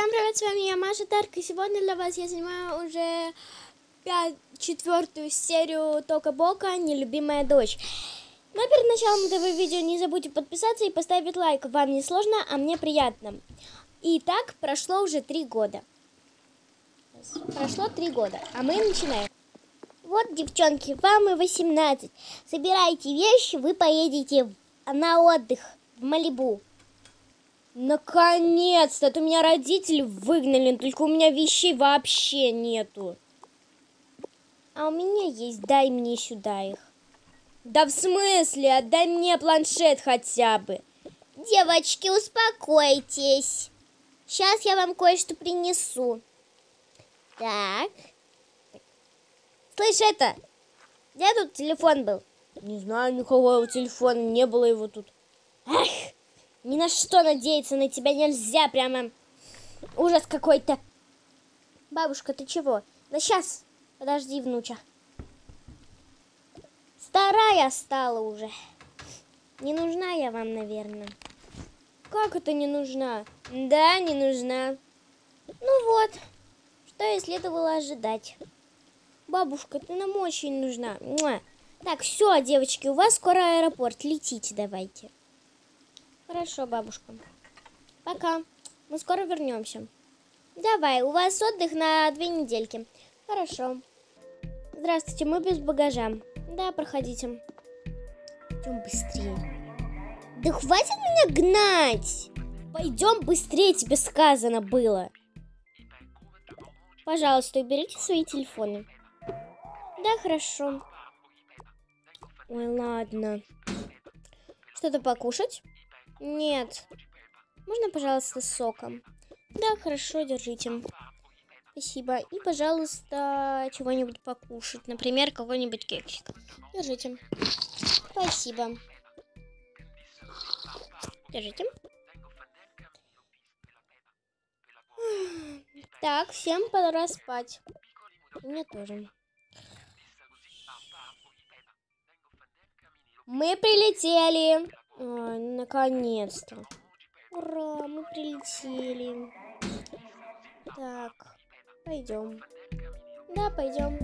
Всем привет, с вами я, Маша Тарк, и сегодня для вас я снимаю уже четвертую серию Тока Бока «Нелюбимая дочь». Но перед началом этого видео не забудьте подписаться и поставить лайк. Вам не сложно, а мне приятно. И так прошло уже три года. Прошло три года, а мы начинаем. Вот, девчонки, вам и 18. Собирайте вещи, вы поедете на отдых в Малибу. Наконец-то! Это меня родители выгнали, только у меня вещей вообще нету. А у меня есть, дай мне сюда их. Да в смысле? Отдай мне планшет хотя бы. Девочки, успокойтесь. Сейчас я вам кое-что принесу. Так. Слышь, это, где тут телефон был? Не знаю, никакого телефона, не было его тут. Эх! Ни на что надеяться на тебя нельзя, прямо ужас какой-то. Бабушка, ты чего? Да сейчас, подожди, внуча. Старая стала уже. Не нужна я вам, наверное. Как это не нужна? Да, не нужна. Ну вот, что и следовало ожидать. Бабушка, ты нам очень нужна. Муа. Так, все, девочки, у вас скоро аэропорт. Летите давайте. Хорошо, бабушка. Пока. Мы скоро вернемся. Давай, у вас отдых на две недельки. Хорошо. Здравствуйте, мы без багажа. Да, проходите. Идем быстрее. Да хватит меня гнать! Пойдем быстрее, тебе сказано было. Пожалуйста, уберите свои телефоны. Да, хорошо. Ой, ладно. Что-то покушать? Нет. Можно, пожалуйста, соком? Да, хорошо, держите. Спасибо. И, пожалуйста, чего-нибудь покушать. Например, какой-нибудь кексик. Держите. Спасибо. Держите. Так, всем пора спать. Мне тоже. Мы прилетели. Ой, наконец-то. Ура, мы прилетели. Так, пойдем. Да, пойдем.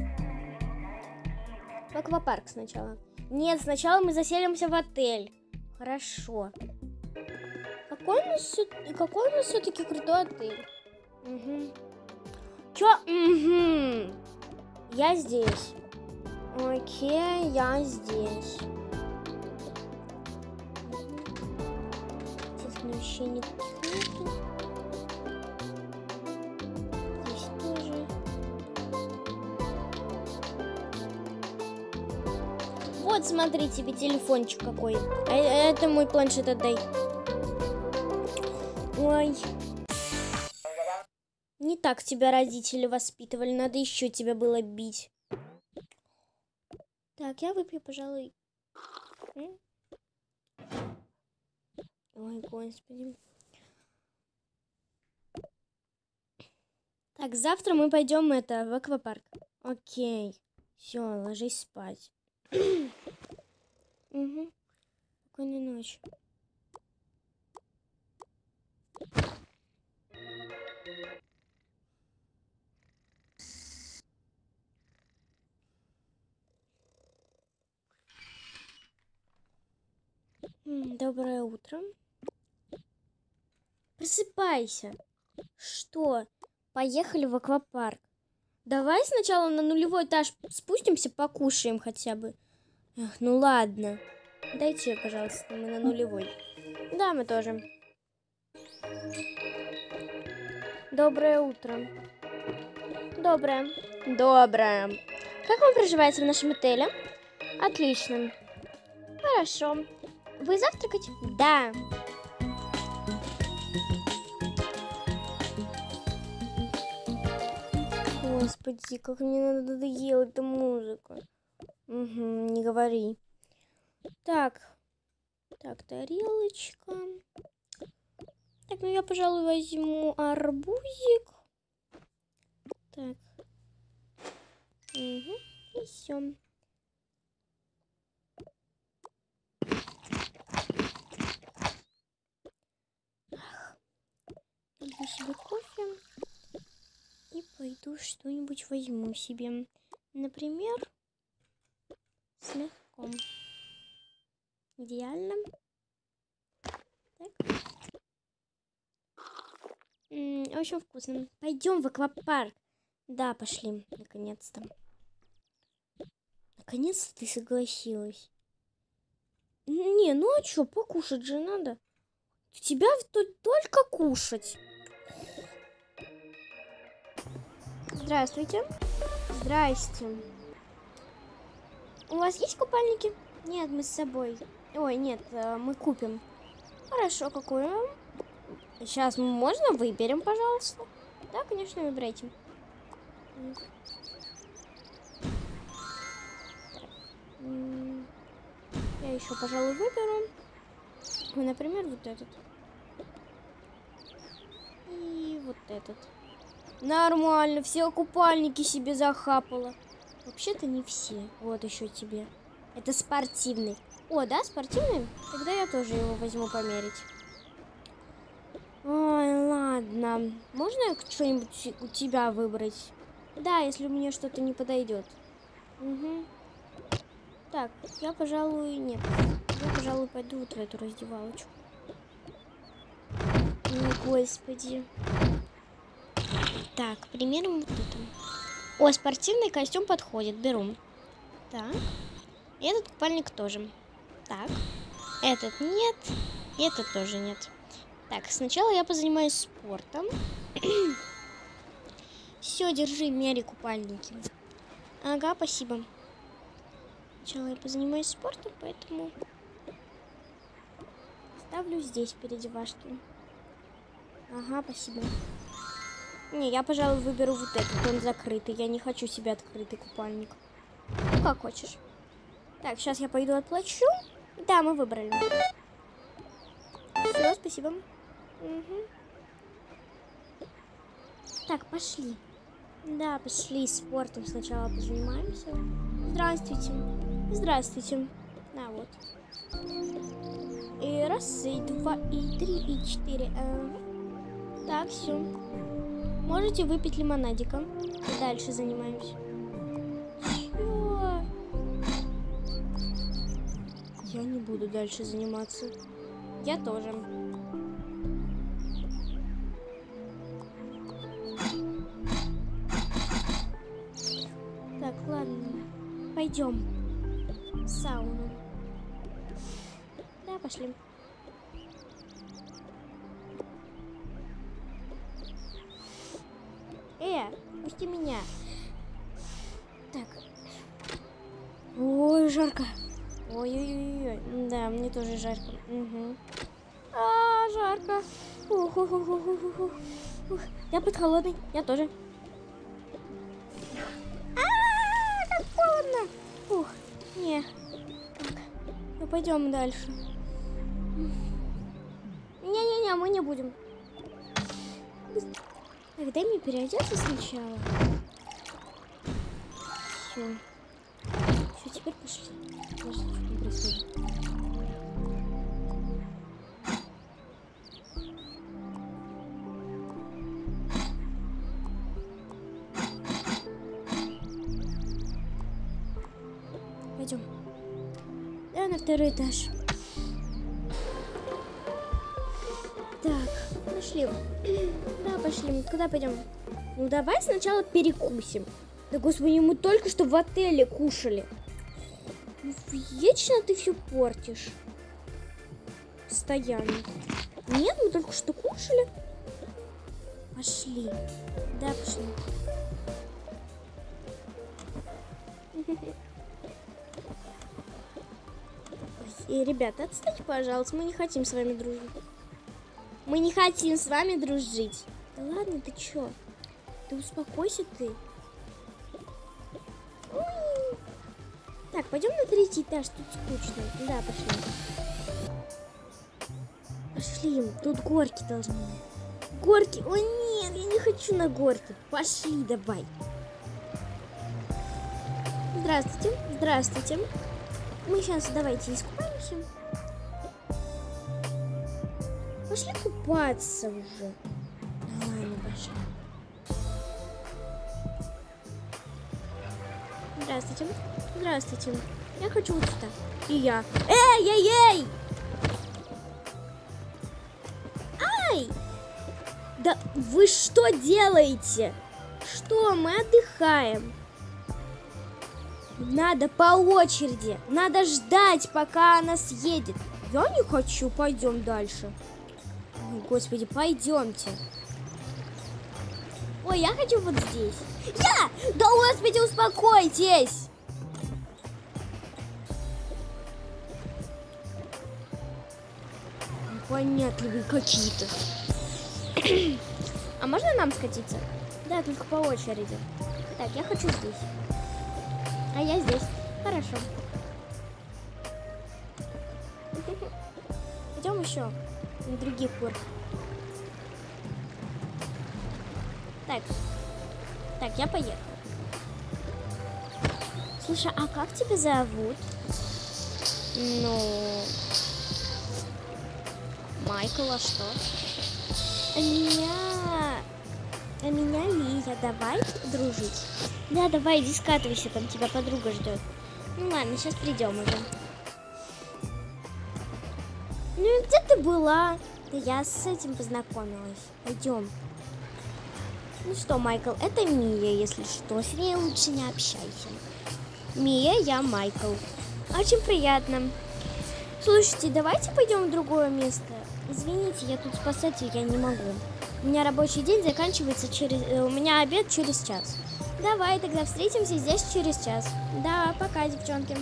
В аквапарк сначала. Нет, сначала мы заселимся в отель. Хорошо. Какой у нас, какой у нас все-таки крутой отель? Угу. Чё? Угу. Я здесь. Окей, я здесь. Вообще никаких нету. Здесь тоже. Вот, смотри, тебе телефончик какой. А это мой планшет отдай. Ой. Не так тебя родители воспитывали. Надо еще тебя было бить. Так, я выпью, пожалуй. Ой, господи. Так, завтра мы пойдем это в аквапарк. Окей. Все, ложись спать. угу. Спокойной ночи. Доброе утро. Просыпайся. Что? Поехали в аквапарк. Давай сначала на нулевой этаж спустимся, покушаем хотя бы. Эх, ну ладно. Дайте, пожалуйста, мы на нулевой. Да, мы тоже. Доброе утро. Доброе. Доброе. Как вам проживается в нашем отеле? Отлично. Хорошо. Вы завтракать? Да. Господи, как мне надоела эта музыка. Угу, не говори. Так. Так, тарелочка. Так, ну я, пожалуй, возьму арбузик. Так. Угу, и все. Возьму себе кофе. Пойду что-нибудь возьму себе. Например, с мяском. Идеально. Так. Очень вкусно. Пойдем в аквапарк. Да, пошли, наконец-то. Наконец-то ты согласилась. Не, ну а что, покушать же надо. Тебя тут только кушать. Здравствуйте. Здрасте. У вас есть купальники? Нет, мы с собой. Ой, нет, э, мы купим. Хорошо, какую? Сейчас можно выберем, пожалуйста? Да, конечно, выбирайте. Я еще, пожалуй, выберу. Например, вот этот. И вот этот. Нормально, все купальники себе захапала. Вообще-то не все. Вот еще тебе. Это спортивный. О, да, спортивный? Тогда я тоже его возьму померить. Ой, ладно. Можно что-нибудь у тебя выбрать? Да, если мне что-то не подойдет. Угу. Так, я, пожалуй, нет. Я, пожалуй, пойду вот в эту раздевалочку. О, господи. Так, примерим вот это. О, спортивный костюм подходит, беру. Так. Этот купальник тоже. Так. Этот нет. Этот тоже нет. Так, сначала я позанимаюсь спортом. Все, держи, мери купальники. Ага, спасибо. Сначала я позанимаюсь спортом, поэтому ставлю здесь переодевашки. Ага, спасибо. Не, я, пожалуй, выберу вот этот. Он закрытый. Я не хочу себе открытый купальник. Ну, как хочешь. Так, сейчас я пойду отплачу. Да, мы выбрали. Все, спасибо. Угу. Так, пошли. Да, пошли спортом сначала позанимаемся. Здравствуйте. Здравствуйте. На, вот. И раз, и два, и три, и четыре. А, так, все. Можете выпить лимонадика. Дальше занимаемся. Чё? Я не буду дальше заниматься. Я тоже. Так, ладно. Пойдем в сауну. Да, пошли. Э, пусти меня. Так. Ой, жарко. Ой-ой-ой. Да, мне тоже жарко. Угу. А, жарко. Ух, ух, ух, ух, ух, ух. Я под холодный. Я тоже. Ух, не. Так, ну пойдем дальше. Не-не-не, мы не будем. Переодеться сначала. Все. Все, теперь пошли. Подожди, что там происходит. Пойдем. Да, на второй этаж. Так, пошли. Да, пошли. Куда пойдем? Ну, давай сначала перекусим. Да, господи, мы только что в отеле кушали. Ну, вечно ты все портишь. Постоянно. Нет, мы только что кушали. Пошли. Да, пошли. И, ребята, отстаньте, пожалуйста, мы не хотим с вами дружить. Мы не хотим с вами дружить. Да ладно, ты чё? Ты успокойся ты. Так, пойдем на третий этаж, тут скучно. Да, пошли. Пошли, тут горки должны. Горки? О нет, я не хочу на горки. Пошли, давай. Здравствуйте, здравствуйте. Мы сейчас давайте искупаемся. Пошли купаться уже. Здравствуйте. Здравствуйте. Я хочу вот сюда. И я. Эй, эй, эй! Ай! Да вы что делаете? Что, мы отдыхаем. Надо по очереди. Надо ждать, пока она съедет. Я не хочу. Пойдем дальше. Ой, господи, пойдемте. Ой, я хочу вот здесь. Я! Да господи, успокойтесь! Непонятливые какие-то. а можно нам скатиться? Да, только по очереди. Так, я хочу здесь. А я здесь. Хорошо. Идем еще на других горках. Так. Так, я поехал. Слушай, а как тебя зовут? Ну... Майкл, а что? А меня... А меня Лия, давай дружить? Да, давай, иди скатывайся, там тебя подруга ждет. Ну ладно, сейчас придем уже. Ну и где ты была? Да я с этим познакомилась. Пойдем. Ну что, Майкл, это Мия, если что. С ней лучше не общайся. Мия, я Майкл. Очень приятно. Слушайте, давайте пойдем в другое место. Извините, я тут спасатель, я не могу. У меня рабочий день заканчивается через... Э, у меня обед через час. Давай, тогда встретимся здесь через час. Да, пока, девчонки.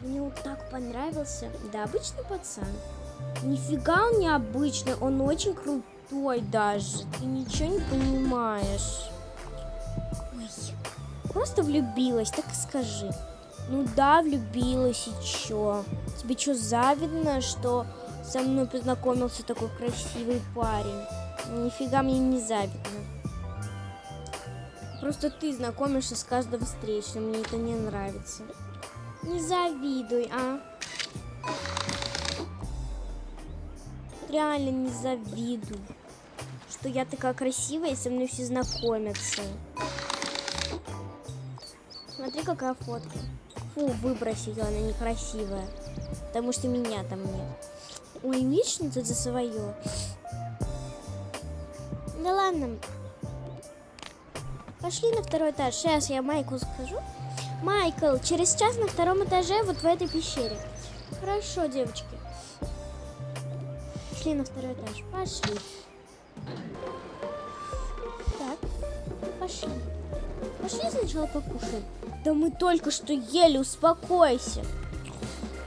Мне вот так понравился. Да, обычный пацан. Нифига он необычный, он очень крутой крутой даже. Ты ничего не понимаешь. Ой, просто влюбилась, так и скажи. Ну да, влюбилась и чё? Тебе что, завидно, что со мной познакомился такой красивый парень? Нифига мне не завидно. Просто ты знакомишься с каждого встречного, мне это не нравится. Не завидуй, а? Реально не завидую, что я такая красивая и со мной все знакомятся. Смотри, какая фотка. Фу, выброси ее, она некрасивая. Потому что меня там нет. Ой, вечно за свое. Да ладно. Пошли на второй этаж. Сейчас я Майку скажу. Майкл, через час на втором этаже вот в этой пещере. Хорошо, девочки. Пошли на второй этаж. Пошли. Так, пошли. Пошли сначала покушаем. Да мы только что ели, успокойся.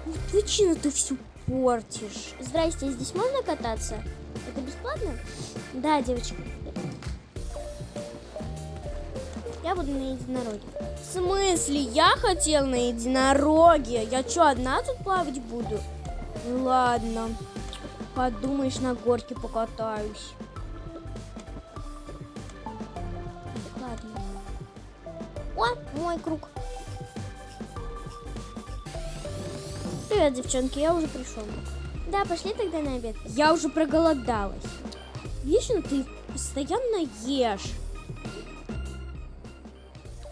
Ну, Вечно ты все портишь. Здрасте, здесь можно кататься? Это бесплатно? Да, девочка. Я буду на единороге. В смысле? Я хотел на единороге. Я что, одна тут плавать буду? Ладно. Подумаешь, на горке покатаюсь. О, мой круг. Привет, девчонки, я уже пришел. Да, пошли тогда на обед. Я уже проголодалась. Вечно ты постоянно ешь.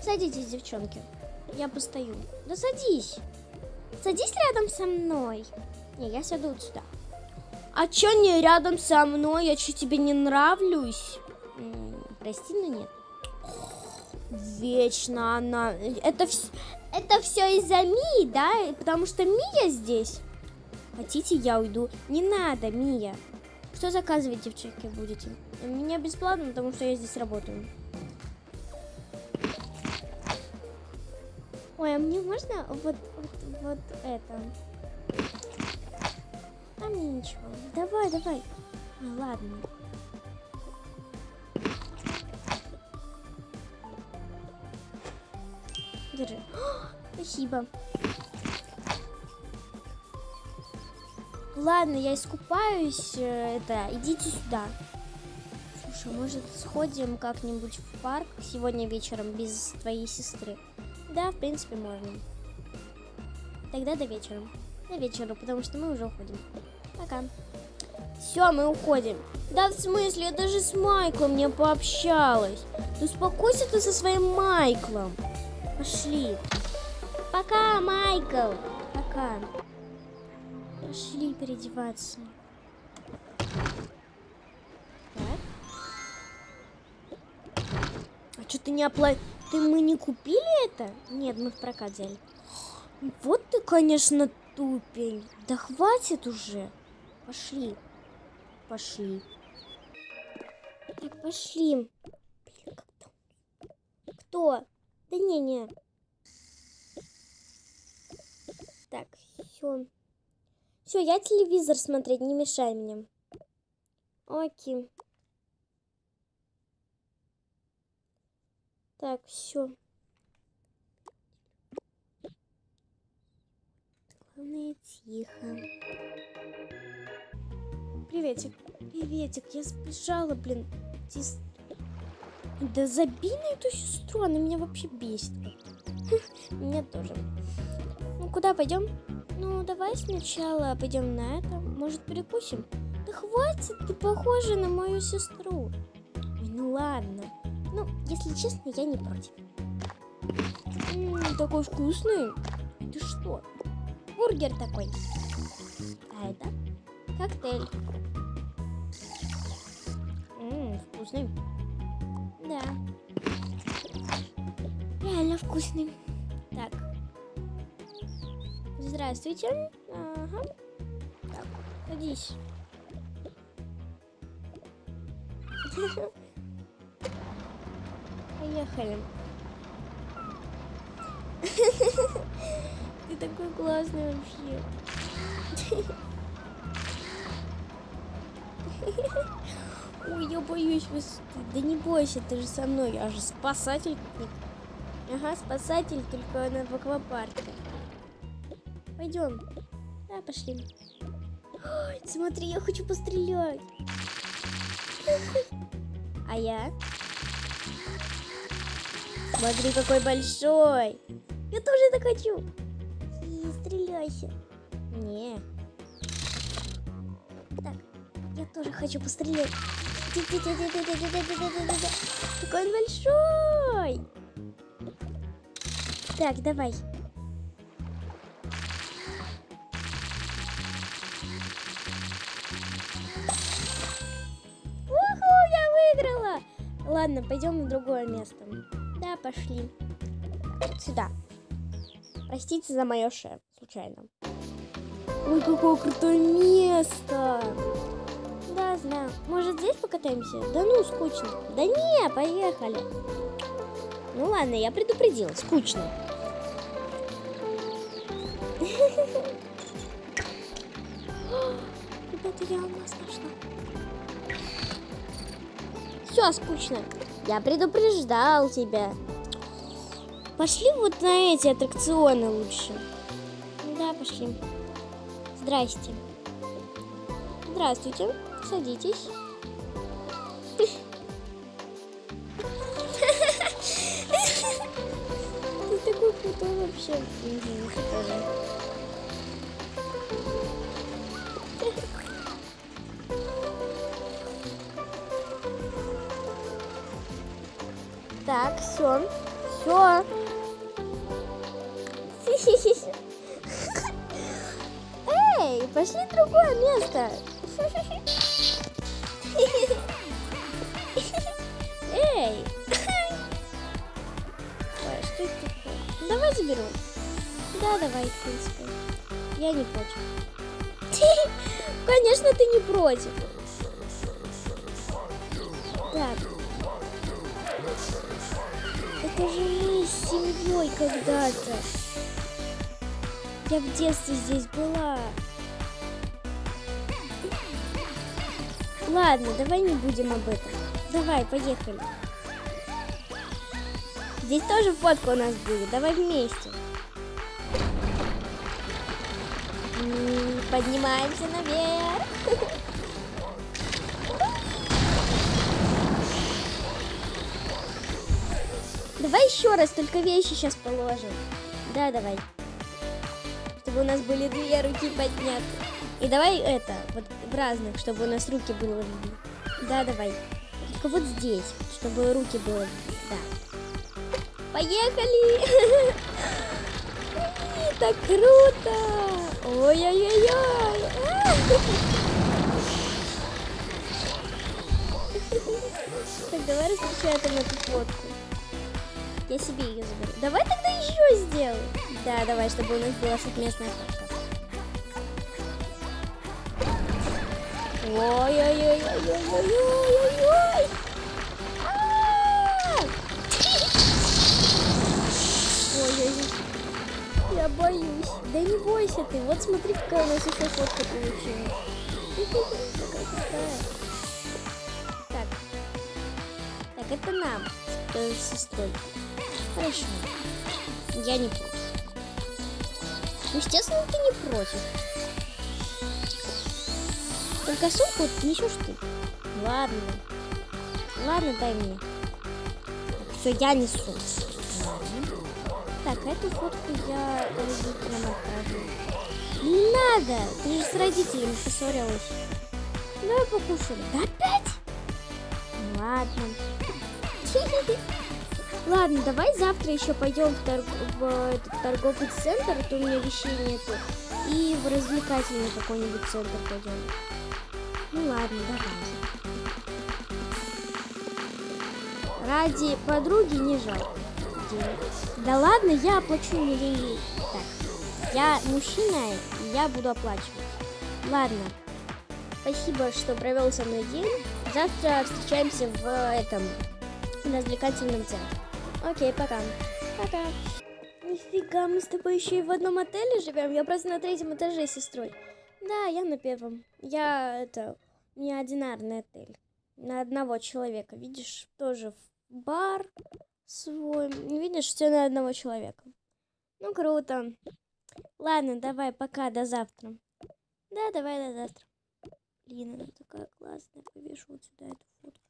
Садитесь, девчонки. Я постою. Да садись. Садись рядом со мной. Не, я сяду вот сюда. А чё не рядом со мной? Я что, тебе не нравлюсь? прости, но нет. Вечно она... Это, вс... это все из-за Мии, да? Потому что Мия здесь. Хотите, я уйду? Не надо, Мия. Что заказывать, девчонки, будете? Меня бесплатно, потому что я здесь работаю. Ой, а мне можно вот, вот, вот это? Мне ничего. Давай, давай. А, ладно. Держи. О, спасибо. Ладно, я искупаюсь. Э, это, идите сюда. Слушай, может сходим как-нибудь в парк сегодня вечером без твоей сестры? Да, в принципе, можно. Тогда до вечера до вечера, потому что мы уже уходим. Пока. Все, мы уходим. Да в смысле, я даже с Майклом не пообщалась. Да успокойся ты со своим Майклом. Пошли. Пока, Майкл. Пока. Пошли переодеваться. Так. А что ты не оплатил? Ты мы не купили это? Нет, мы в прокат взяли. Вот ты, конечно, тупень. Да хватит уже. Пошли. Пошли. Так, пошли. Блин, там? Кто? Да не-не. Так, все. Все, я телевизор смотреть, не мешай мне. Окей. Так, все. Главное, тихо. Приветик. Приветик, я сбежала, блин. Тис... Да забей на эту сестру, она меня вообще бесит. Меня тоже. Ну, куда пойдем? Ну, давай сначала пойдем на это. Может, перекусим? Да хватит, ты похожа на мою сестру. Ну ладно. Ну, если честно, я не против. М-м, такой вкусный. Ты что? Бургер такой. А это коктейль. Ммм, вкусный. Да. Реально вкусный. Так. Здравствуйте. Ага. Так, садись. Поехали. Ты такой классный вообще. Ой, я боюсь высоты. Да не бойся, ты же со мной. Я же спасатель. Ага, спасатель, только на в аквапарке. Пойдем. Да, пошли. Ой, смотри, я хочу пострелять. А я? Смотри, какой большой. Я тоже так хочу. И стреляйся. Не. Тоже хочу пострелять. Какой он большой. Так, давай. Уху, я выиграла. Ладно, пойдем на другое место. Да, пошли. Сюда. Простите за мое ше, случайно. Ой, какое крутое место! Да, знаю. Может, здесь покатаемся? Да ну, скучно. Да не, поехали. Ну ладно, я предупредила, скучно. Ребята, я алмаз нашла. Все, скучно. Я предупреждал тебя. Пошли вот на эти аттракционы лучше. Да, пошли. Здрасте. Здравствуйте. Садитесь. Ты такой крутой вообще. Так. Все. В принципе. Я не против. Конечно, ты не против. Так. Это же мы с семьей когда-то. Я в детстве здесь была. Ладно, давай не будем об этом. Давай, поехали. Здесь тоже фотка у нас будет. Давай вместе. Поднимаемся наверх. Давай еще раз, только вещи сейчас положим. Да, давай. Чтобы у нас были две руки подняты. И давай это, вот в разных, чтобы у нас руки видно. Да, давай. Только вот здесь, чтобы руки было. Да. Поехали! Так круто! Ой-ой-ой-ой! Так, давай распечатаем эту фотку. Я себе ее заберу. Давай тогда еще сделаем. Да, давай, чтобы у нас была совместная фотка. Ой-ой-ой-ой-ой-ой-ой-ой! Я боюсь. Да не бойся ты. Вот смотри, какая у нас еще фотка получилась. Так. Так, это нам с сестрой. Хорошо. Я не против. Ну, естественно, ты не против. Только сумку несешь ты. Ладно. Ладно, дай мне. Все, я несу. Так, эту фотку я родителям отправлю. Не надо! Ты же с родителями поссорилась. Давай покушаем. Да опять? Ладно. Ладно, давай завтра еще пойдем в, торг... в этот торговый центр, а то у меня вещей нету. И в развлекательный какой-нибудь центр пойдем. Ну ладно, давай. Ради подруги не жалко денег. Да ладно, я оплачу деньги. Так, я мужчина, и я буду оплачивать. Ладно. Спасибо, что провел со мной день. Завтра встречаемся в этом развлекательном центре. Окей, пока. Пока. Нифига, мы с тобой еще и в одном отеле живем. Я просто на третьем этаже с сестрой. Да, я на первом. Я это у меня одинарный отель на одного человека. Видишь, тоже бар свой. Видишь, все на одного человека. Ну круто. Ладно, давай, пока, до завтра. Да, давай до завтра. Блин, она такая классная. Повешу вот сюда эту фотку.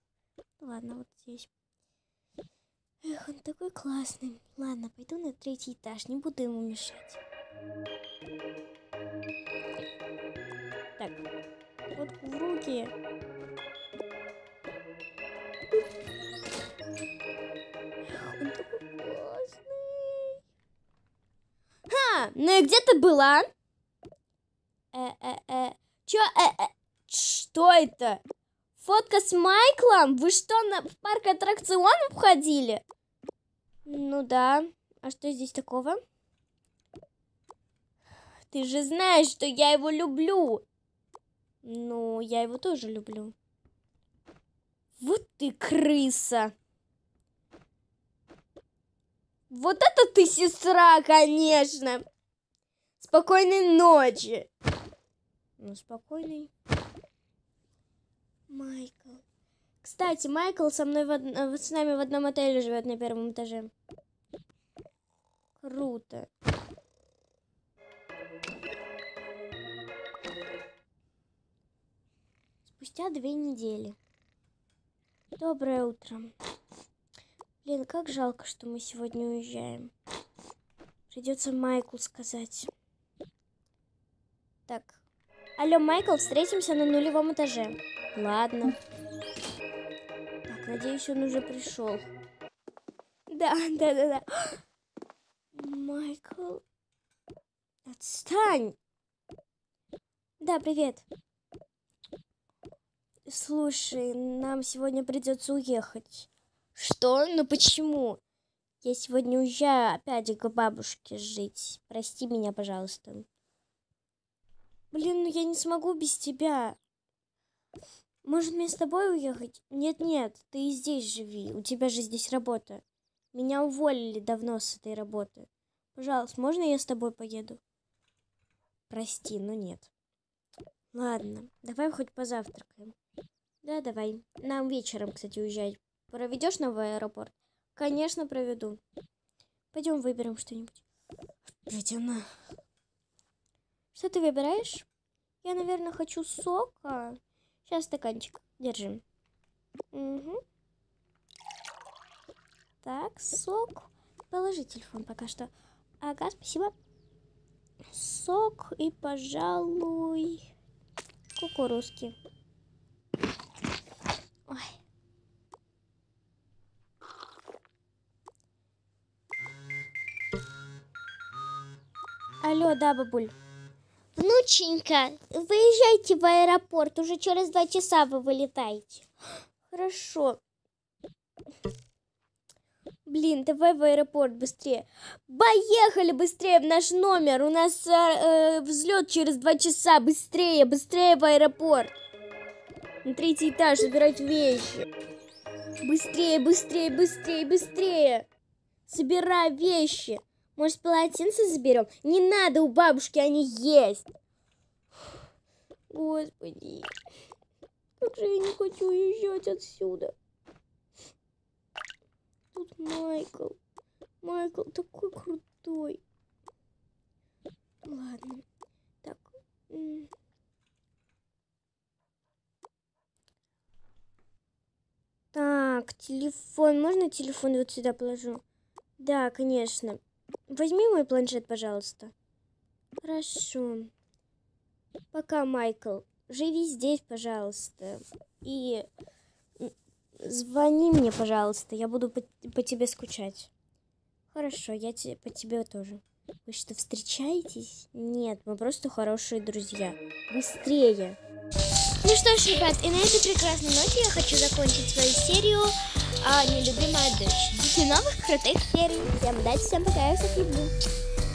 Ладно, вот здесь. Эх, он такой классный. Ладно, пойду на третий этаж, не буду ему мешать. Так, фотку в руки. Ну и где ты была? Э-э-э. Чё? Э-э. Что это? Фотка с Майклом? Вы что, на, в парк аттракционов ходили? Ну да. А что здесь такого? Ты же знаешь, что я его люблю. Ну, я его тоже люблю. Вот ты крыса. Вот это ты сестра, конечно. Спокойной ночи. Ну, спокойной. Майкл. Кстати, Майкл со мной в од... с нами в одном отеле живет на первом этаже. Круто. Спустя две недели. Доброе утро. Блин, как жалко, что мы сегодня уезжаем. Придется Майклу сказать. Так. Алло, Майкл, встретимся на нулевом этаже. Ладно. Так, надеюсь, он уже пришел. Да, да, да, да. Майкл. Отстань. Да, привет. Слушай, нам сегодня придется уехать. Что? Ну почему? Я сегодня уезжаю опять к бабушке жить. Прости меня, пожалуйста. Блин, ну я не смогу без тебя. Может, мне с тобой уехать? Нет-нет, ты и здесь живи. У тебя же здесь работа. Меня уволили давно с этой работы. Пожалуйста, можно я с тобой поеду? Прости, но нет. Ладно, давай хоть позавтракаем. Да, давай. Нам вечером, кстати, уезжать. Проведешь в аэропорт? Конечно, проведу. Пойдем выберем что-нибудь. Опять она. Что ты выбираешь? Я, наверное, хочу сока. Сейчас стаканчик. Держим. Угу. Так, сок. Положи телефон пока что. Ага, спасибо. Сок и, пожалуй, кукурузки. Ой. Алло, да, бабуль. Внученька, выезжайте в аэропорт. Уже через два часа вы вылетаете. Хорошо. Блин, давай в аэропорт быстрее. Поехали быстрее в наш номер. У нас э, э, взлет через два часа. Быстрее, быстрее в аэропорт. На третий этаж собирать вещи. Быстрее, быстрее, быстрее, быстрее. Собирай вещи. Может, полотенце заберем? Не надо, у бабушки они есть. Господи, как же я не хочу уезжать отсюда. Тут Майкл. Майкл такой крутой. Ладно. Так. Так, телефон. Можно телефон вот сюда положу? Да, конечно. Возьми мой планшет, пожалуйста. Хорошо. Пока, Майкл. Живи здесь, пожалуйста. И звони мне, пожалуйста. Я буду по, по тебе скучать. Хорошо, я те, по тебе тоже. Вы что, встречаетесь? Нет, мы просто хорошие друзья. Быстрее! Ну что ж, ребят, и на этой прекрасной ноте я хочу закончить свою серию а, «Нелюбимая дочь». Ждите новых крутых серий. Всем удачи, всем пока, я всех люблю.